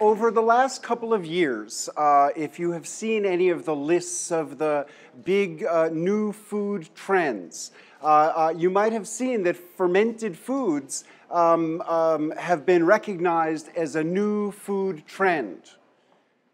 over the last couple of years, uh, if you have seen any of the lists of the big uh, new food trends, uh, uh you might have seen that fermented foods um, um, have been recognized as a new food trend,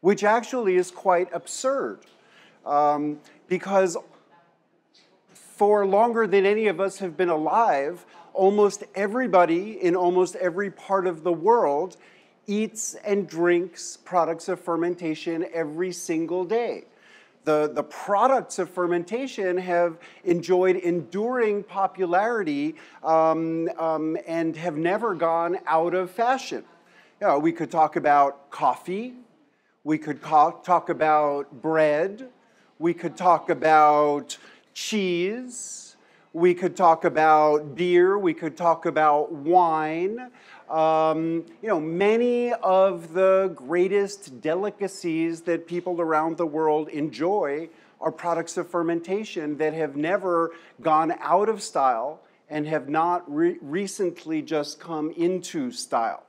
which actually is quite absurd. Um, because for longer than any of us have been alive, almost everybody in almost every part of the world eats and drinks products of fermentation every single day. The, the products of fermentation have enjoyed enduring popularity um, um, and have never gone out of fashion. You know, we could talk about coffee, we could talk about bread, we could talk about cheese. We could talk about beer. We could talk about wine. Um, you know, many of the greatest delicacies that people around the world enjoy are products of fermentation that have never gone out of style and have not re- recently just come into style.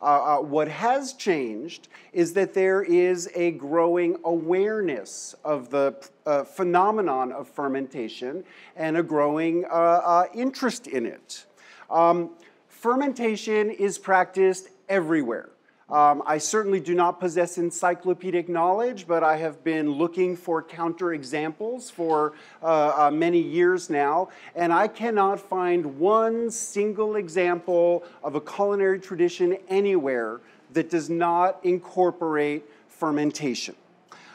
Uh, uh, what has changed is that there is a growing awareness of the uh, phenomenon of fermentation and a growing uh, uh, interest in it. Um, fermentation is practiced everywhere. Um, I certainly do not possess encyclopedic knowledge, but I have been looking for counterexamples for uh, uh, many years now, and I cannot find one single example of a culinary tradition anywhere that does not incorporate fermentation.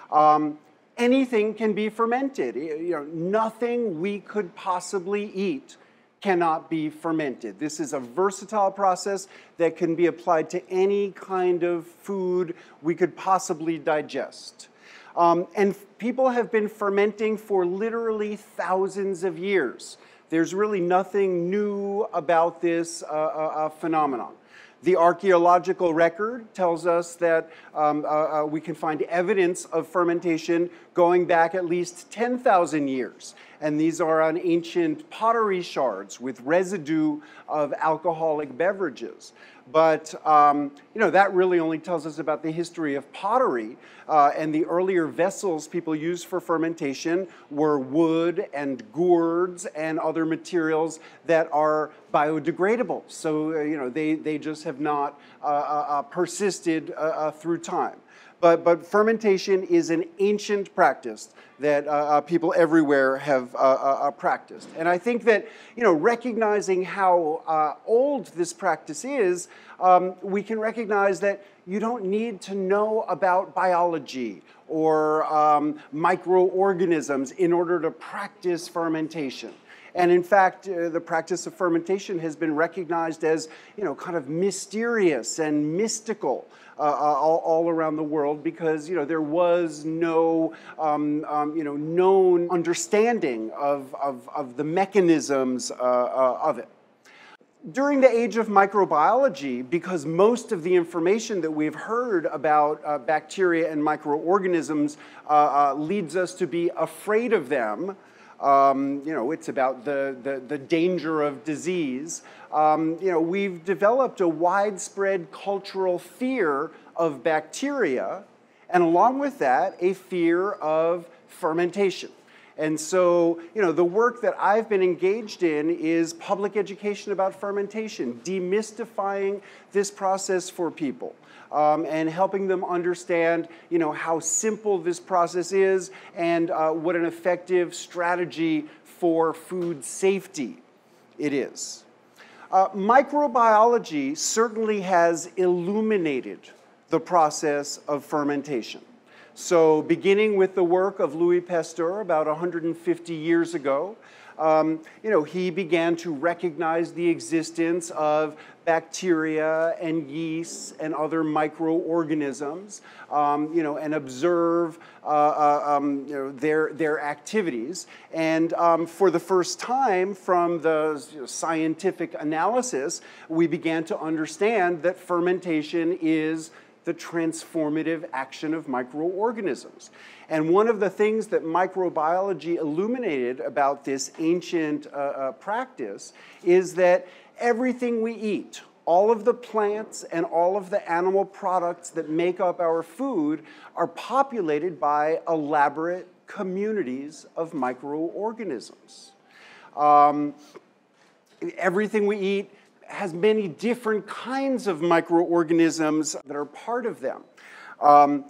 Um, anything can be fermented. You know, nothing we could possibly eat cannot be fermented. This is a versatile process that can be applied to any kind of food we could possibly digest. Um, and people have been fermenting for literally thousands of years. There's really nothing new about this uh, uh, uh phenomenon. The archaeological record tells us that um, uh, uh, we can find evidence of fermentation going back at least 10,000 years. And these are on ancient pottery shards with residue of alcoholic beverages. But um, you know that really only tells us about the history of pottery. Uh, and the earlier vessels people used for fermentation were wood and gourds and other materials that are biodegradable. So uh, you know they, they just have not uh, uh, uh persisted uh, through time. But, but fermentation is an ancient practice that uh, uh, people everywhere have uh, uh, uh, practiced. And I think that, you know, recognizing how old this practice is, um, we can recognize that you don't need to know about biology or um, microorganisms in order to practice fermentation. And in fact, uh, the practice of fermentation has been recognized as, you know, kind of mysterious and mystical uh, uh, all, all, around the world because, you know, there was no, um, um, you know, known understanding of, of, of the mechanisms uh, uh, of it. During the age of microbiology, because most of the information that we've heard about uh, bacteria and microorganisms leads us to be afraid of them, um, you know, it's about the, the, the danger of disease. Um, you know, we've developed a widespread cultural fear of bacteria, and along with that, a fear of fermentation. And so, you know, the work that I've been engaged in is public education about fermentation, demystifying this process for people um, and helping them understand you know, how simple this process is and uh, what an effective strategy for food safety it is. Uh, microbiology certainly has illuminated the process of fermentation. So, beginning with the work of Louis Pasteur about 150 years ago, um, you know, he began to recognize the existence of bacteria and yeasts and other microorganisms, um, you know, and observe uh, uh, um, you know, their, their activities. And um, for the first time, from the you know, scientific analysis, we began to understand that fermentation is the transformative action of microorganisms. And one of the things that microbiology illuminated about this ancient uh, uh, practice is that everything we eat, all of the plants and all of the animal products that make up our food are populated by elaborate communities of microorganisms. Um, everything we eat has many different kinds of microorganisms that are part of them. Um,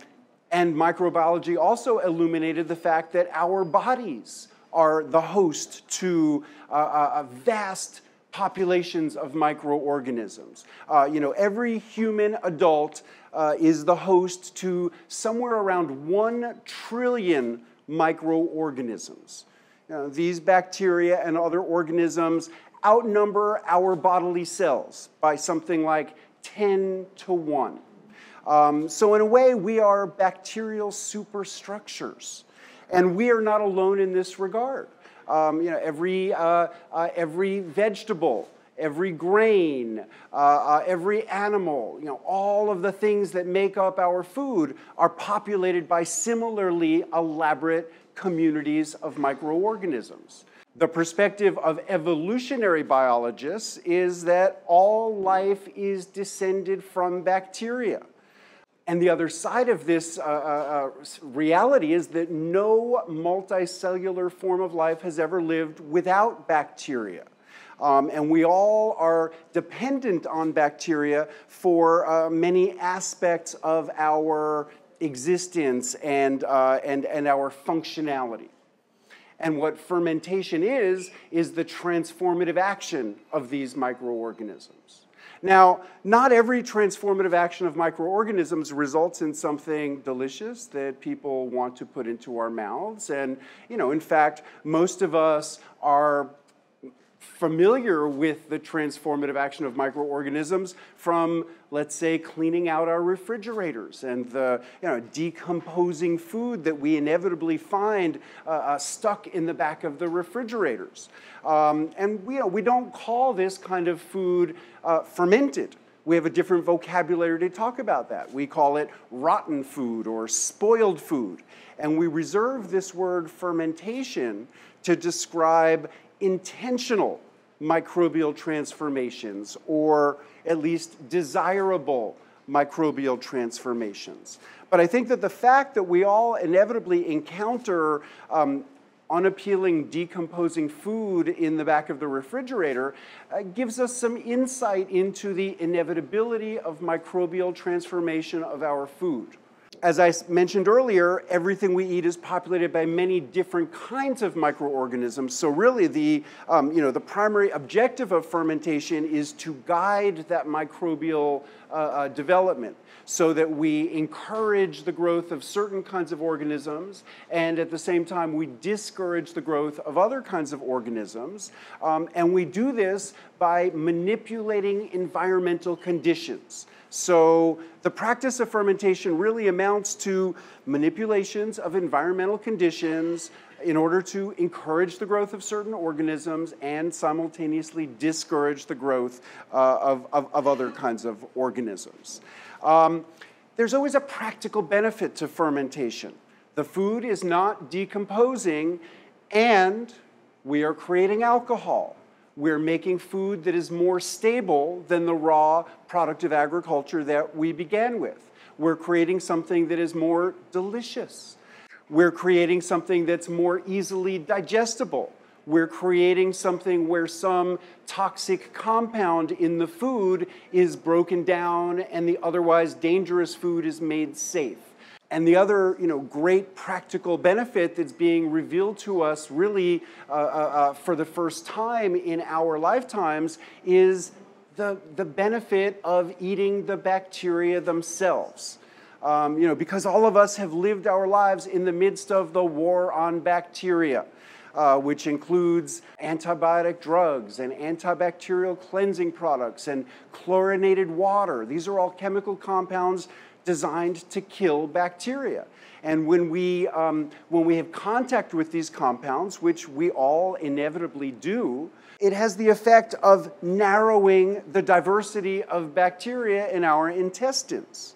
and microbiology also illuminated the fact that our bodies are the host to uh, uh, vast populations of microorganisms. Uh, you know, every human adult uh, is the host to somewhere around one trillion microorganisms. You know, these bacteria and other organisms outnumber our bodily cells by something like 10 to 1. Um, so, in a way, we are bacterial superstructures. And we are not alone in this regard. Um, you know, every, uh, uh, every vegetable, every grain, uh, uh, every animal, you know, all of the things that make up our food are populated by similarly elaborate communities of microorganisms. The perspective of evolutionary biologists is that all life is descended from bacteria. And the other side of this uh, uh, uh, reality is that no multicellular form of life has ever lived without bacteria. Um, and we all are dependent on bacteria for uh, many aspects of our existence and, uh, and, and our functionality. And what fermentation is, is the transformative action of these microorganisms. Now, not every transformative action of microorganisms results in something delicious that people want to put into our mouths. And, you know, in fact, most of us are familiar with the transformative action of microorganisms from, let's say, cleaning out our refrigerators and the you know, decomposing food that we inevitably find uh, uh, stuck in the back of the refrigerators. Um, and we, you know, we don't call this kind of food uh, fermented. We have a different vocabulary to talk about that. We call it rotten food or spoiled food. And we reserve this word fermentation to describe intentional microbial transformations, or at least desirable microbial transformations. But I think that the fact that we all inevitably encounter um, unappealing, decomposing food in the back of the refrigerator uh, gives us some insight into the inevitability of microbial transformation of our food as I mentioned earlier, everything we eat is populated by many different kinds of microorganisms. So really the, um, you know, the primary objective of fermentation is to guide that microbial uh, uh, development so that we encourage the growth of certain kinds of organisms and at the same time we discourage the growth of other kinds of organisms. Um, and we do this by manipulating environmental conditions. So the practice of fermentation really amounts to manipulations of environmental conditions in order to encourage the growth of certain organisms and simultaneously discourage the growth uh, of, of, of, other kinds of organisms. Um, there's always a practical benefit to fermentation. The food is not decomposing and we are creating alcohol. We're making food that is more stable than the raw product of agriculture that we began with. We're creating something that is more delicious. We're creating something that's more easily digestible. We're creating something where some toxic compound in the food is broken down and the otherwise dangerous food is made safe. And the other, you know, great practical benefit that's being revealed to us really uh, uh, uh, for the first time in our lifetimes is the, the benefit of eating the bacteria themselves. Um, you know, because all of us have lived our lives in the midst of the war on bacteria. Uh, which includes antibiotic drugs and antibacterial cleansing products and chlorinated water. These are all chemical compounds designed to kill bacteria. And when we, um, when we have contact with these compounds, which we all inevitably do, it has the effect of narrowing the diversity of bacteria in our intestines.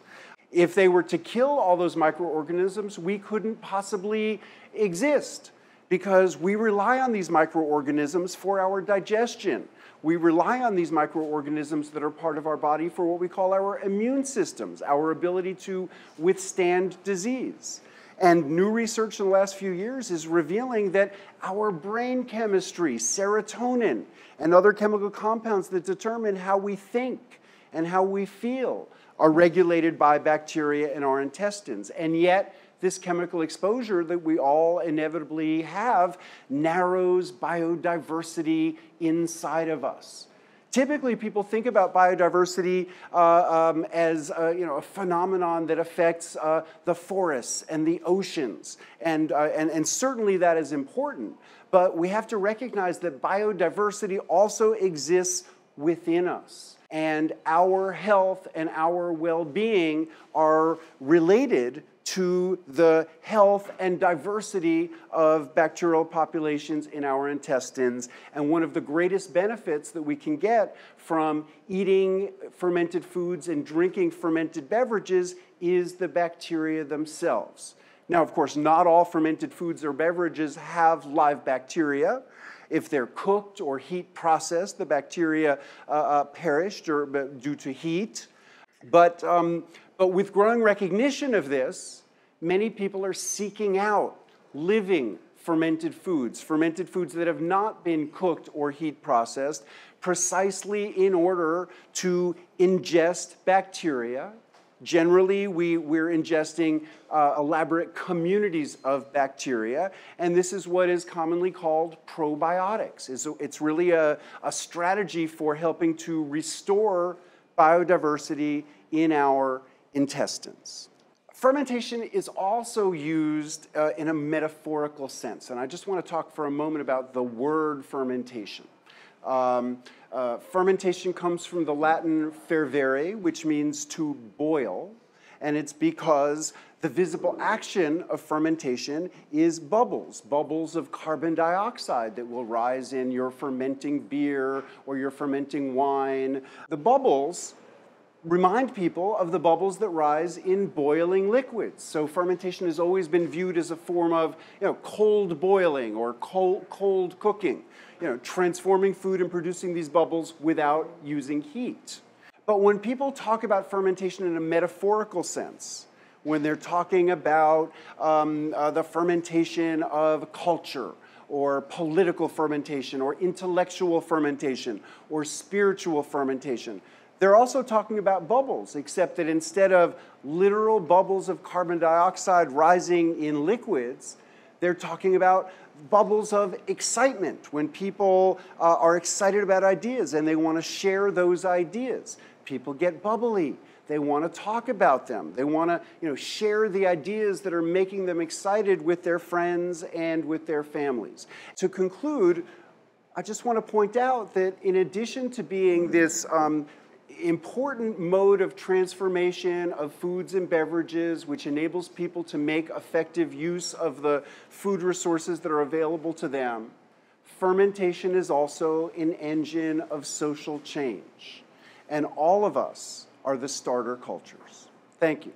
If they were to kill all those microorganisms, we couldn't possibly exist because we rely on these microorganisms for our digestion. We rely on these microorganisms that are part of our body for what we call our immune systems, our ability to withstand disease. And new research in the last few years is revealing that our brain chemistry, serotonin, and other chemical compounds that determine how we think and how we feel are regulated by bacteria in our intestines. And yet, this chemical exposure that we all inevitably have narrows biodiversity inside of us. Typically, people think about biodiversity uh, um, as uh, you know, a phenomenon that affects uh, the forests and the oceans, and, uh, and, and certainly that is important. But we have to recognize that biodiversity also exists within us. And our health and our well being are related to the health and diversity of bacterial populations in our intestines. And one of the greatest benefits that we can get from eating fermented foods and drinking fermented beverages is the bacteria themselves. Now, of course, not all fermented foods or beverages have live bacteria. If they're cooked or heat processed, the bacteria uh, uh, perished or, due to heat. But um, but with growing recognition of this, many people are seeking out living fermented foods, fermented foods that have not been cooked or heat processed, precisely in order to ingest bacteria. Generally, we, we're ingesting uh, elaborate communities of bacteria, and this is what is commonly called probiotics. It's, it's really a, a strategy for helping to restore biodiversity in our intestines. Fermentation is also used uh, in a metaphorical sense, and I just want to talk for a moment about the word fermentation. Um, uh, fermentation comes from the Latin fervere, which means to boil, and it's because the visible action of fermentation is bubbles, bubbles of carbon dioxide that will rise in your fermenting beer or your fermenting wine. The bubbles remind people of the bubbles that rise in boiling liquids. So fermentation has always been viewed as a form of you know, cold boiling or cold, cold cooking, you know, transforming food and producing these bubbles without using heat. But when people talk about fermentation in a metaphorical sense, when they're talking about um, uh, the fermentation of culture, or political fermentation, or intellectual fermentation, or spiritual fermentation. They're also talking about bubbles, except that instead of literal bubbles of carbon dioxide rising in liquids, they're talking about bubbles of excitement when people uh, are excited about ideas and they want to share those ideas. People get bubbly. They want to talk about them. They want to you know, share the ideas that are making them excited with their friends and with their families. To conclude, I just want to point out that in addition to being this um, important mode of transformation of foods and beverages, which enables people to make effective use of the food resources that are available to them. Fermentation is also an engine of social change. And all of us are the starter cultures. Thank you.